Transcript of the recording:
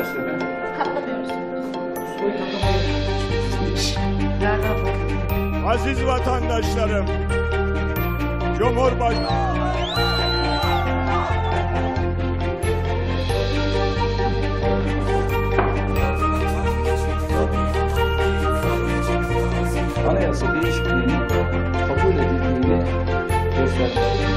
Şey. Aziz vatandaşlarım, Cumhurbaşkanı anayasa değişikliğinin kabul edildiğini göstermiştir.